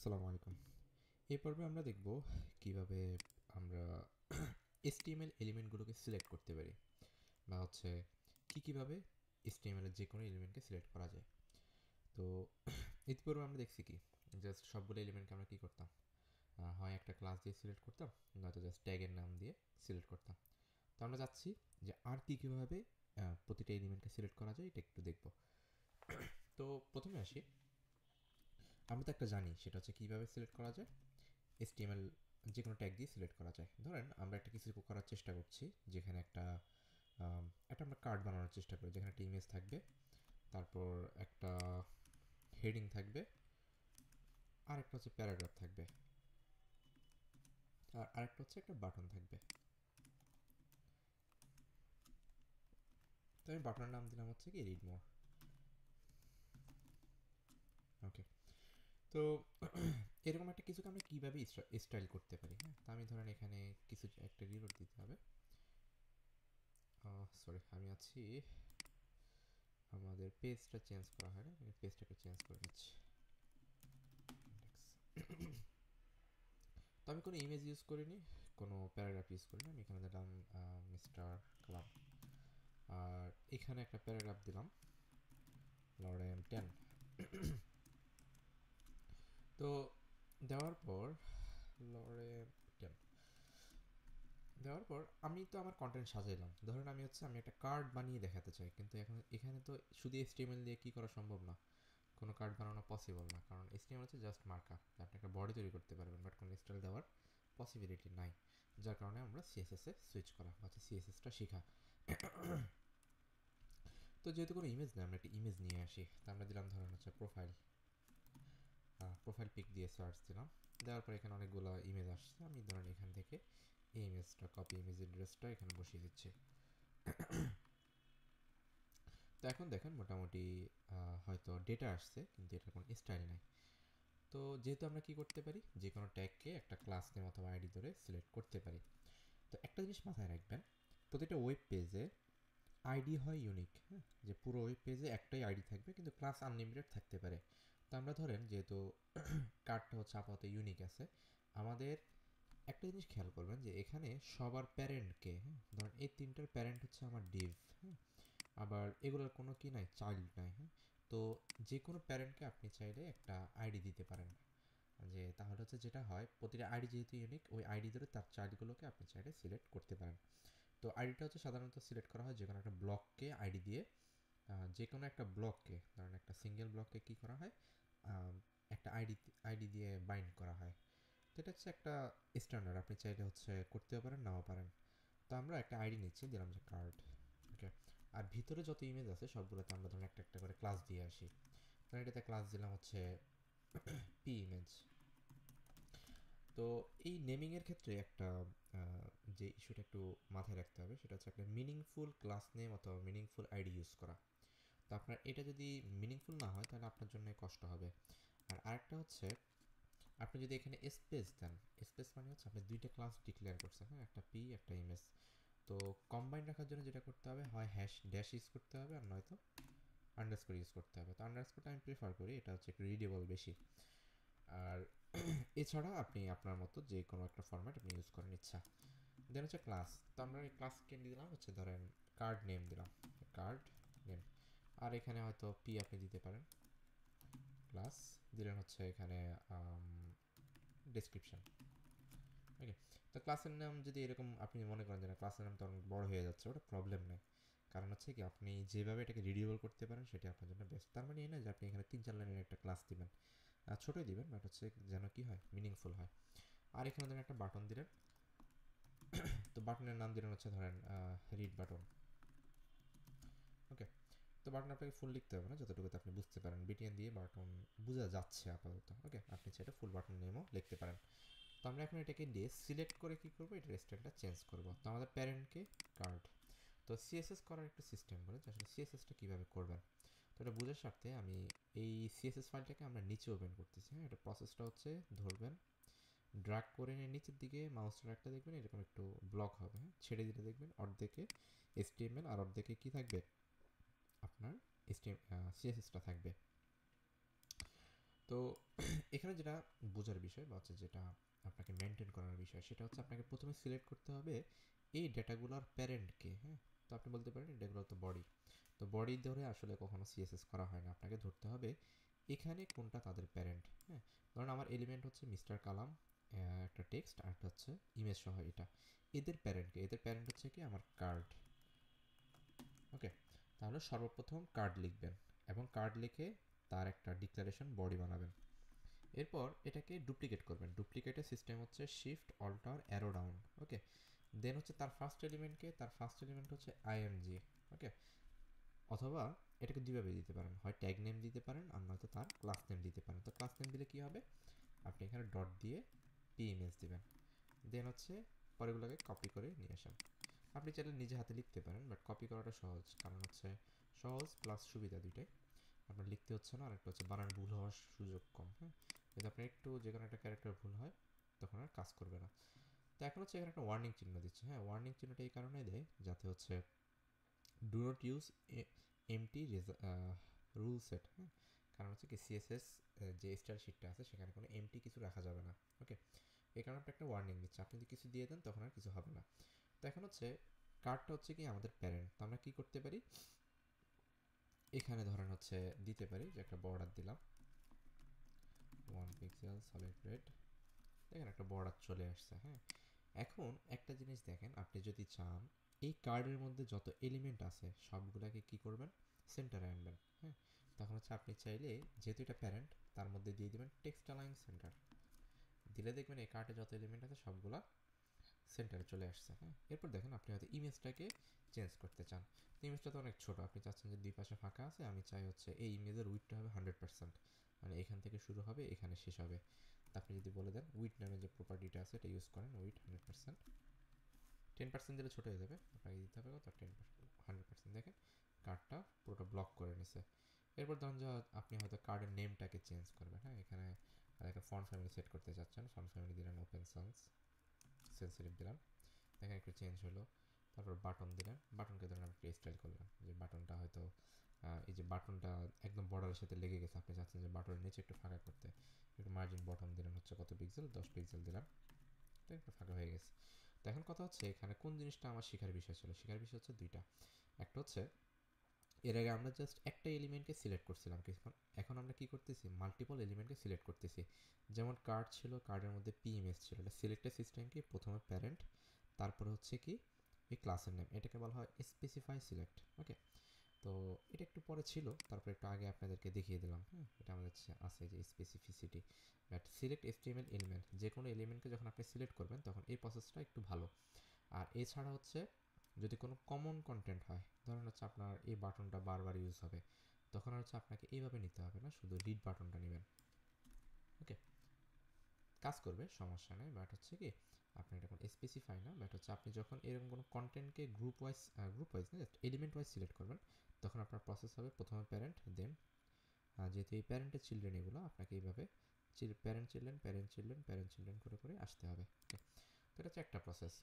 আসসালামু আলাইকুম। এই পর্বে আমরা দেখব কীভাবে আমরা এসটিএমএল এলিমেন্টগুলোকে সিলেক্ট করতে পারি বা হচ্ছে কী কীভাবে এসটিএমএলের যে কোনো এলিমেন্টকে সিলেক্ট করা যায়। তো ইতিপূর্বে আমরা দেখছি কি জাস্ট সবগুলো এলিমেন্টকে আমরা কী করতাম? হয় একটা ক্লাস দিয়ে সিলেক্ট করতাম, নয়তো জাস্ট ট্যাগের নাম দিয়ে সিলেক্ট করতাম। তো আমরা যাচ্ছি যে আর কী কীভাবে প্রতিটা এলিমেন্টকে সিলেক্ট করা যায়, এটা একটু দেখব। তো প্রথমে আসি। আমরা তো একটা জানি, সেটা হচ্ছে কীভাবে সিলেক্ট করা যায়? এসটিএমএল যে কোনো ট্যাগ দিয়ে সিলেক্ট করা যায়। ধরেন, আমরা একটা কিছু করার চেষ্টা করছি, যেখানে একটা একটা আমরা কার্ড বানানোর চেষ্টা করি, যেখানে একটা ইমেজ থাকবে, তারপর একটা হেডিং থাকবে আর একটা হচ্ছে প্যারাগ্রাফ থাকবে, আর আরেকটা হচ্ছে একটা বাটন থাকবে। তো আমি বাটনের নাম দিলাম হচ্ছে কি রিড মোর ওকে তো এরকম একটা কিছুকে আমরা কীভাবে স্টাইল করতে পারি হ্যাঁ? তা আমি ধরেন এখানে কিছু একটা রিলোড দিতে হবে। সরি আমি আছি। আমাদের পেজটা চেঞ্জ করা হয় না পেজটাকে চেঞ্জ করে নিচ্ছি। তো আমি কোনো ইমেজ ইউজ করিনি, কোনো প্যারাগ্রাফ ইউজ করিনি, আমি এখানে দিলাম মিস্টার কালাম আর এখানে একটা প্যারাগ্রাফ দিলাম লরেন টেন তো দেওয়ার পর লরে দেওয়ার পর আমি তো আমার কন্টেন্ট সাজাইলাম। ধরেন আমি হচ্ছে আমি একটা কার্ড বানিয়ে দেখাতে চাই কিন্তু এখন এখানে তো শুধু এসটিএমএল দিয়ে কী করা সম্ভব না। কোনো কার্ড বানানো পসিবল না কারণ এসটিএমএল হচ্ছে জাস্ট মার্কা আপনি একটা বডি তৈরি করতে পারবেন বাট কোনো স্টাইল দেওয়ার পসিবিলিটি নাই। যার কারণে আমরা সিএসএসে সুইচ করা হচ্ছে সিএসএসটা শেখা। তো যেহেতু কোনো ইমেজ নেই আমরা একটা ইমেজ নিয়ে আসি। তা আমরা দিলাম ধরেন হচ্ছে প্রোফাইল প্রোফাইল পিক দিয়ে সার্চ দিলাম। দেওয়ার পর এখানে অনেকগুলো ইমেজ আসছে। আমি ধরেন এখান থেকে এই ইমেজটা কপি ইমেজ অ্যাড্রেসটা এখানে বসিয়ে দিচ্ছি। তো এখন দেখেন মোটামুটি হয়তো ডেটা আসছে, কিন্তু এটার কোনো স্টাইল নাই। তো যেহেতু আমরা কি করতে পারি? যে কোনো ট্যাগকে একটা ক্লাস নেম অথবা আইডি ধরে সিলেক্ট করতে পারি। তো একটা জিনিস মাথায় রাখবেন, প্রতিটা ওয়েব পেজে আইডি হয় ইউনিক হ্যাঁ? যে পুরো ওয়েব পেজে একটাই আইডি থাকবে, কিন্তু ক্লাস আনলিমিটেড থাকতে পারে। তো আমরা ধরেন যেহেতু কার্ডটা হচ্ছে আপাতত ইউনিক আছে, আমাদের একটা জিনিস খেয়াল করবেন যে এখানে সবার প্যারেন্টকে হ্যাঁ ধরেন এই তিনটার প্যারেন্ট হচ্ছে আমার ডিভ হ্যাঁ আবার এগুলোর কোনো কি নাই চাইল্ড নাই হ্যাঁ তো যে কোনো প্যারেন্টকে আপনি চাইলে একটা আইডি দিতে পারেন। যে তাহলে হচ্ছে যেটা হয়, প্রতিটা আইডি যেহেতু ইউনিক ওই আইডি ধরে তার চাইল্ডগুলোকে আপনি চাইলে সিলেক্ট করতে পারেন। তো আইডিটা হচ্ছে সাধারণত সিলেক্ট করা হয় যে কোনো একটা ব্লককে আইডি দিয়ে যে কোনো একটা ব্লককে ধরেন একটা সিঙ্গেল ব্লককে কী করা হয়? একটা আইডি আইডি দিয়ে বাইন্ড করা হয়। তো এটা হচ্ছে একটা স্ট্যান্ডার্ড আপনি চাইলে হচ্ছে করতেও পারেন, নাও পারেন। তো আমরা একটা আইডি নিচ্ছি, দিলাম যে কার্ড ওকে আর ভিতরে যত ইমেজ আছে সবগুলোতে আমরা ধরুন একটা একটা করে ক্লাস দিয়ে আসি। ধরেন এটাতে ক্লাস দিলাম হচ্ছে পি ইমেজ তো এই নেমিংয়ের ক্ষেত্রে একটা যে ইস্যুটা একটু মাথায় রাখতে হবে, সেটা হচ্ছে একটা মিনিংফুল ক্লাস নেম অথবা মিনিংফুল আইডি ইউজ করা। তো আপনার এটা যদি মিনিংফুল না হয়, তাহলে আপনার জন্য কষ্ট হবে। আর আরেকটা হচ্ছে, আপনি যদি এখানে স্পেস দেন স্পেস মানে হচ্ছে আপনি দুইটা ক্লাস ডিক্লেয়ার করছেন হ্যাঁ? একটা পি একটা ইমেজ তো কম্বাইন রাখার জন্য যেটা করতে হবে, হয় হ্যাশ ড্যাশ ইউজ করতে হবে আর নয়তো আন্ডারস্কোর ইউজ করতে হবে। তো আন্ডারস্কোরটা আমি প্রিফার করি, এটা হচ্ছে একটু রিডেবল বেশি। আর এছাড়া আপনি আপনার মতো যে কোনো একটা ফরম্যাট আপনি ইউজ করেন ইচ্ছা। দেন হচ্ছে ক্লাস তো আমরা এই ক্লাসকে দিলাম, হচ্ছে ধরেন কার্ড নেম দিলাম। কার্ড আর এখানে হয়তো পি আপনি দিতে পারেন। প্লাস দিলেন হচ্ছে এখানে ডেসক্রিপশন ওকে তো ক্লাসের নাম যদি এরকম আপনি মনে করেন যে না ক্লাসের নাম তো অনেক বড় হয়ে যাচ্ছে, ওটা প্রবলেম নেই। কারণ হচ্ছে কি, আপনি যেভাবে এটাকে রিডিউবল করতে পারেন, সেটা আপনার জন্য বেস্ট তার মানে এই না যে আপনি এখানে তিন চার লাইনের একটা ক্লাস দিবেন। ছোটোই দিবেন বাট হচ্ছে যেন কি হয় মিনিংফুল হয়। আর এখানে ধরেন একটা বাটন দিলেন। তো বাটনের নাম দিলেন হচ্ছে ধরেন রিড বাটন ওকে তো বাটন আপনাকে ফুল লিখতে হবে না যতটুকুতে আপনি বুঝতে পারেন। বিটিএন দিয়ে বাটন বোঝা যাচ্ছে আপাতত ওকে আপনি সেটা ফুল বাটন নেমও লিখতে পারেন। তো আমরা এখন এটাকে দিয়ে সিলেক্ট করে কী করব? এটা রেস্টুরেন্টটা চেঞ্জ করব। তো আমাদের প্যারেন্টকে কার্ড তো সিএসএস করার একটা সিস্টেম বলে আসলে সিএসএসটা কীভাবে করবেন? তো এটা বোঝার স্বার্থে আমি এই সিএসএস ফাইলটাকে আমরা নিচে ওপেন করতেছি হ্যাঁ? এটা প্রসেসটা হচ্ছে ধরবেন ড্রাগ করে নিয়ে নিচের দিকে মাউস ট্র্যাকটা দেখবেন, এরকম একটু ব্লক হবে হ্যাঁ? ছেড়ে দিলে দেখবেন অর্ধেকে এসটিএমএল আর অর্ধেকে কী থাকবে? আপনার এসটিএম সিএসএসটা থাকবে। তো এখানে যেটা বোঝার বিষয় বা হচ্ছে যেটা আপনাকে মেনটেন করার বিষয়, সেটা হচ্ছে আপনাকে প্রথমে সিলেক্ট করতে হবে এই ডেটাগুলোর প্যারেন্টকে হ্যাঁ? তো আপনি বলতে পারেন এগুলো তো বডি তো বডি ধরে আসলে কখনো সিএসএস করা হয় না, আপনাকে ধরতে হবে এখানে কোনটা তাদের প্যারেন্ট হ্যাঁ? ধরুন আমার এলিমেন্ট হচ্ছে মিস্টার কালাম একটা টেক্সট আর একটা হচ্ছে ইমেজ সহ এটা। এদের প্যারেন্টকে এদের প্যারেন্ট হচ্ছে কি? আমার কার্ড ওকে তাহলে সর্বপ্রথম কার্ড লিখবেন এবং কার্ড লিখে তার একটা ডিক্লারেশন বডি বানাবেন। এরপর এটাকে ডুপ্লিকেট করবেন। ডুপ্লিকেটের সিস্টেম হচ্ছে shift alter arrow down okay then হচ্ছে তার ফার্স্ট এলিমেন্টকে তার ফার্স্ট এলিমেন্ট হচ্ছে আইএমজি ওকে অথবা এটাকে দুইভাবে দিতে পারেন। হয় ট্যাগ নেম দিতে পারেন আর নয়তো তার ক্লাস নেম দিতে পারেন। তো ক্লাস নেম দিলে কী হবে? আপনি এখানে ডট দিয়ে পি ইমেজ দেবেন। দেন হচ্ছে পরেগুলোকে কপি করে নিয়ে আসেন। আপনি চাইলে নিজে হাতে লিখতে পারেন বাট কপি করাটা সহজ। কারণ হচ্ছে সহজ প্লাস সুবিধা দুইটাই। আপনার লিখতে হচ্ছে না আর একটা হচ্ছে বানান ভুল হওয়ার সুযোগ কম হ্যাঁ? যদি আপনার একটু যে কোনো একটা ক্যারেক্টার ভুল হয়, তখন আর কাজ করবে না। তো এখন হচ্ছে এখানে একটা ওয়ার্নিং চিহ্ন দিচ্ছে হ্যাঁ? ওয়ার্নিং চিহ্নটা এই কারণে দেয় যাতে হচ্ছে do not use M empty rule set হ্যাঁ? কারণ হচ্ছে কি সিএসএস যে স্টাইল শিটটা আছে, সেখানে কোনো এমটি কিছু রাখা যাবে না ওকে এই কারণে একটা ওয়ার্নিং দিচ্ছে। আপনি যদি কিছু দিয়ে দেন, তখন আর কিছু হবে না। তো এখন হচ্ছে কার্ডটা হচ্ছে কি আমাদের প্যারেন্ট তো আমরা কী করতে পারি? এখানে ধরেন হচ্ছে দিতে পারি, যে একটা বর্ডার দিলাম। ওয়ান পিক্সেল সলিড রেড দেখেন একটা বর্ডার চলে আসছে হ্যাঁ? এখন একটা জিনিস দেখেন, আপনি যদি চান, এই কার্ডের মধ্যে যত এলিমেন্ট আছে, সবগুলোকে কি করবেন? সেন্টারে আনবেন হ্যাঁ? তখন হচ্ছে আপনি চাইলে, যেহেতু এটা প্যারেন্ট তার মধ্যে দিয়ে দেবেন টেক্সট অ্যালাইন সেন্টার দিলে দেখবেন এই কার্ডে যত এলিমেন্ট আছে, সবগুলা সেন্টারে চলে আসছে হ্যাঁ? এরপর দেখেন আপনি হয়তো ইমেজটাকে চেঞ্জ করতে চান। তো ইমেজটা তো অনেক ছোটো, আপনি চাচ্ছেন যে দুই পাশে ফাঁকা আছে, আমি চাই হচ্ছে এই ইমেজের উইথটা হবে হান্ড্রেড পার্সেন্ট মানে এখান থেকে শুরু হবে, এখানে শেষ হবে। তা আপনি যদি বলে দেন উইথ নামে যে প্রপার্টিটা আছে, এটা ইউজ করেন with hundred percent ten percent দিলে ছোটো হয়ে যাবে, আপনাকে দিতে হবে কত? টেন পার্সেন্ট হান্ড্রেড পার্সেন্ট দেখেন কার্ডটা পুরোটা ব্লক করে নিছে। এরপর ধরুন যে আপনি হয়তো কার্ডের নেমটাকে চেঞ্জ করবেন হ্যাঁ? এখানে একটা ফন্ট ফ্যামিলি সেট করতে চাচ্ছেন ফন্ট ফ্যামিলি দিলেন ওপেন সন্স সেন্সিটিভ দিলাম। দেখেন একটু চেঞ্জ হলো। তারপর বাটন দিলাম। বাটনকে ধরেন আপনি স্টাইল করলাম। যে বাটনটা হয়তো এই যে বাটনটা একদম বর্ডারের সাথে লেগে গেছে। আপনি চাচ্ছেন যে বাটনের নিচে একটু ফাঁকা করতে। একটু মার্জিন বটন দিলেন হচ্ছে কত পিক্সেল দশ পিক্সেল দিলাম। তো একটু ফাঁকা হয়ে গেছে। তো এখন কথা হচ্ছে এখানে কোন জিনিসটা আমার শেখার বিষয় ছিল? শেখার বিষয় হচ্ছে দুইটা। একটা হচ্ছে এর আগে আমরা জাস্ট একটা এলিমেন্টকে সিলেক্ট করছিলাম, কিছুক্ষণ। এখন আমরা কি করতেছি? মাল্টিপল এলিমেন্টকে সিলেক্ট করতেছি। যেমন কার্ড ছিল কার্ডের মধ্যে পি ইমেজ ছিল। এটা সিলেক্টেড সিস্টেম কি? প্রথমে প্যারেন্ট তারপরে হচ্ছে কি? এই ক্লাসের নেম এটাকে বলা হয় স্পেসিফাই সিলেক্ট ওকে তো এটা একটু পরে ছিল, তারপর একটু আগে আপনাদেরকে দেখিয়ে দিলাম হ্যাঁ এটা আমাদের আছে যে specificity but select HTML element যে কোনো এলিমেন্টকে যখন আপনি সিলেক্ট করবেন, তখন এই প্রসেসটা একটু ভালো। আর এছাড়া হচ্ছে যদি কোনো কমন কন্টেন্ট হয়, ধরেন হচ্ছে আপনার এই বাটনটা বারবার ইউজ হবে, তখন হচ্ছে আপনাকে এইভাবে নিতে হবে না, শুধু রিড বাটনটা নেবেন। ওকে কাজ করবে, সমস্যা নেই বাট হচ্ছে কি, আপনি এটা কোনো স্পেসিফাই না বাট হচ্ছে আপনি যখন এরকম কোনো কন্টেন্টকে গ্রুপ ওয়াইজ গ্রুপ ওয়াইজ না জাস্ট এলিমেন্ট ওয়াইজ সিলেক্ট করবেন, তখন আপনার প্রসেস হবে প্রথমে প্যারেন্ট দেন যেহেতু এই প্যারেন্টের চিলড্রেন এগুলো, আপনাকে এইভাবে parent children parent children parent children করে করে আসতে হবে। হচ্ছে একটা প্রসেস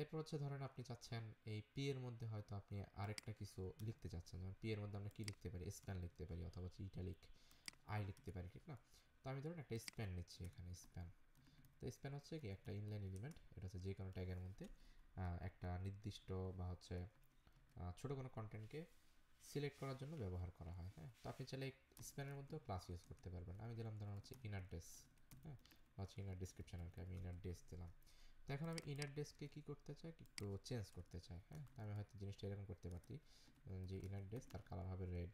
এরপর হচ্ছে ধরেন আপনি চাচ্ছেন এই পি এর মধ্যে হয়তো আপনি আরেকটা কিছু লিখতে চাচ্ছেন। যেমন পি এর মধ্যে আমরা কী লিখতে পারি? স্প্যান লিখতে পারি অথবা হচ্ছে ইটালিক আই লিখতে পারি, ঠিক না? তো আমি ধরুন একটা স্প্যান নিচ্ছি এখানে স্প্যান তো স্প্যান হচ্ছে কি একটা ইনলাইন এলিমেন্ট এটা হচ্ছে যে কোনো ট্যাগের মধ্যে একটা নির্দিষ্ট বা হচ্ছে ছোটো কোনো কন্টেন্টকে সিলেক্ট করার জন্য ব্যবহার করা হয় হ্যাঁ? তো আপনি চাইলে স্প্যানের মধ্যেও ক্লাস ইউজ করতে পারবেন। আমি দিলাম ধরুন হচ্ছে ইনার ড্রেস হ্যাঁ? হচ্ছে ইনার ডিসক্রিপশন আর কি, আমি ইনার ড্রেস দিলাম। এখন আমি ইনার ড্রেসকে কী করতে চাই? একটু চেঞ্জ করতে চাই হ্যাঁ? আমি হয়তো জিনিসটা এরকম করতে পারতি যে ইনার ডেস্ক তার কালার হবে রেড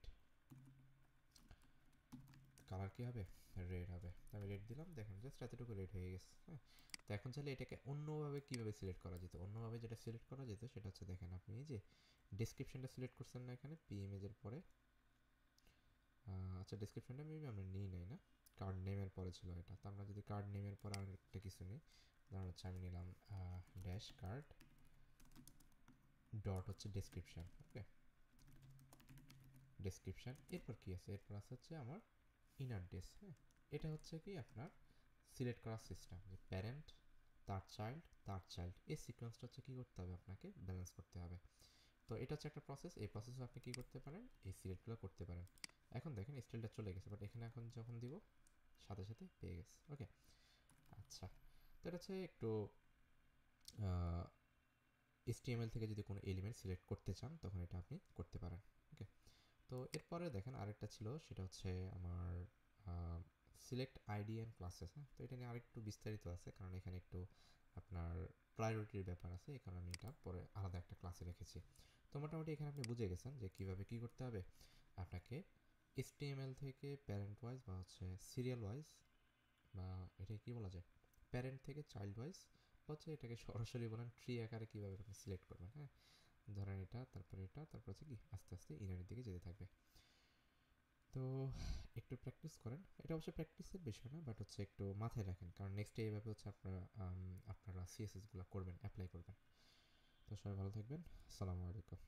কালার কী হবে? রেড হবে। আমি রেড দিলাম, দেখেন জাস্ট এতটুকু রেড হয়ে গেছে হ্যাঁ? তো এখন চাইলে এটাকে অন্যভাবে কীভাবে সিলেক্ট করা যেত? অন্যভাবে যেটা সিলেক্ট করা যেত, সেটা হচ্ছে দেখেন আপনি এই যে ডিসক্রিপশনটা সিলেক্ট করছেন না এখানে পি ইমেজের পরে। আচ্ছা ডিসক্রিপশনটা মেবি আমরা নিই নাই না? কার্ড নেমের পরে ছিল এটা। তো আমরা যদি কার্ড নেমের পরে আর একটা কিছু নিই হচ্ছে আমি নিলাম ড্যাশ কার্ড ডট হচ্ছে ডেসক্রিপশন ওকে ডেসক্রিপশন এরপর কি আছে? এরপর আছে হচ্ছে আমার ইনার ডেস হ্যাঁ? এটা হচ্ছে কি আপনার সিলেক্ট করার সিস্টেম যে প্যারেন্ট তার চাইল্ড তার চাইল্ড এই সিকোয়েন্সটা হচ্ছে কী করতে হবে আপনাকে? ব্যালেন্স করতে হবে। তো এটা হচ্ছে একটা প্রসেস এই প্রসেসে আপনি কী করতে পারেন? এই সিলেক্টগুলো করতে পারেন। এখন দেখেন স্টাইলটা চলে গেছে বাট এখানে এখন যখন দিব, সাথে সাথে পেয়ে গেছে ওকে আচ্ছা। তো এটা হচ্ছে একটু এসটিএমএল থেকে যদি কোনো এলিমেন্ট সিলেক্ট করতে চান, তখন এটা আপনি করতে পারেন ওকে তো এরপরে দেখেন আরেকটা ছিল, সেটা হচ্ছে আমার সিলেক্ট আইডি অ্যান্ড ক্লাসেস হ্যাঁ? তো এটা নিয়ে আরেকটু বিস্তারিত আছে, কারণ এখানে একটু আপনার প্রায়োরিটির ব্যাপার আছে, এই কারণে আমি এটা পরে আলাদা একটা ক্লাসে রেখেছি। তো মোটামুটি এখানে আপনি বুঝে গেছেন যে কীভাবে কী করতে হবে। আপনাকে এসটিএমএল থেকে প্যারেন্ট ওয়াইজ বা হচ্ছে সিরিয়াল ওয়াইজ বা এটা কি বলা যায়? প্যারেন্ট থেকে চাইল্ড ওয়াইজ হচ্ছে এটাকে সরাসরি বলেন ট্রি আকারে কীভাবে আপনি সিলেক্ট করবেন হ্যাঁ? ধরেন এটা, তারপরে এটা, তারপর হচ্ছে কি? আস্তে আস্তে ইনারের দিকে যেতে থাকবে। তো একটু প্র্যাকটিস করেন। এটা অবশ্যই প্র্যাকটিসের বিষয় না বাট হচ্ছে একটু মাথায় রাখেন। কারণ নেক্সট ডে এইভাবে হচ্ছে আপনারা আপনারা সিএসএসগুলো করবেন অ্যাপ্লাই করবেন। তো সবাই ভালো থাকবেন। আসসালামু আলাইকুম।